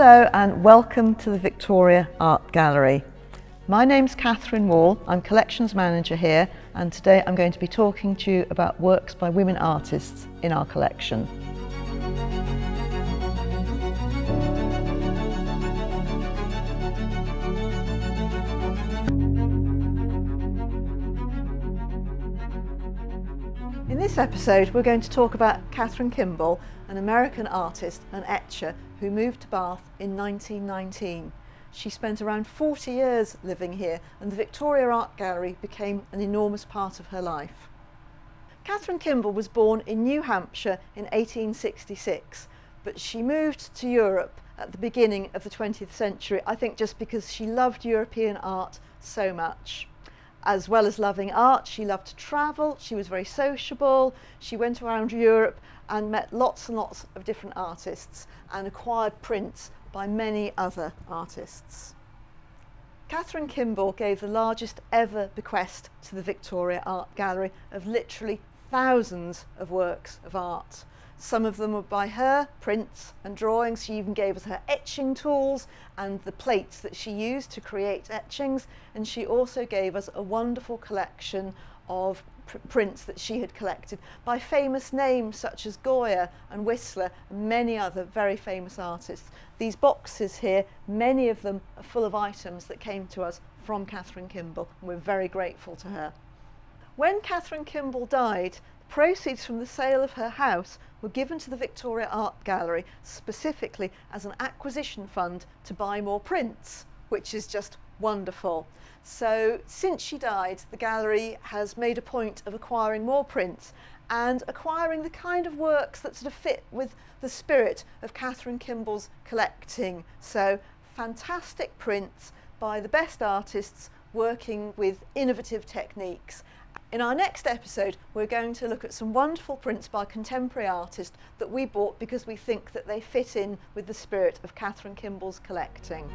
Hello and welcome to the Victoria Art Gallery. My name's Catherine Wall, I'm Collections Manager here and today I'm going to be talking to you about works by women artists in our collection. In this episode we're going to talk about Katharine Kimball, an American artist and etcher who moved to Bath in 1919. She spent around 40 years living here and the Victoria Art Gallery became an enormous part of her life. Katharine Kimball was born in New Hampshire in 1866 but she moved to Europe at the beginning of the 20th century, I think just because she loved European art so much as well as loving art, she loved to travel, she was very sociable, she went around Europe and met lots and lots of different artists and acquired prints by many other artists. Katharine Kimball gave the largest ever bequest to the Victoria Art Gallery of literally thousands of works of art. Some of them were by her, prints and drawings. She even gave us her etching tools and the plates that she used to create etchings. And she also gave us a wonderful collection of pr prints that she had collected by famous names such as Goya and Whistler and many other very famous artists. These boxes here, many of them are full of items that came to us from Katharine Kimball and we're very grateful to her. When Katharine Kimball died, Proceeds from the sale of her house were given to the Victoria Art Gallery specifically as an acquisition fund to buy more prints, which is just wonderful. So since she died, the gallery has made a point of acquiring more prints and acquiring the kind of works that sort of fit with the spirit of Katharine Kimball's collecting. So fantastic prints by the best artists working with innovative techniques in our next episode, we're going to look at some wonderful prints by contemporary artists that we bought because we think that they fit in with the spirit of Katharine Kimball's collecting.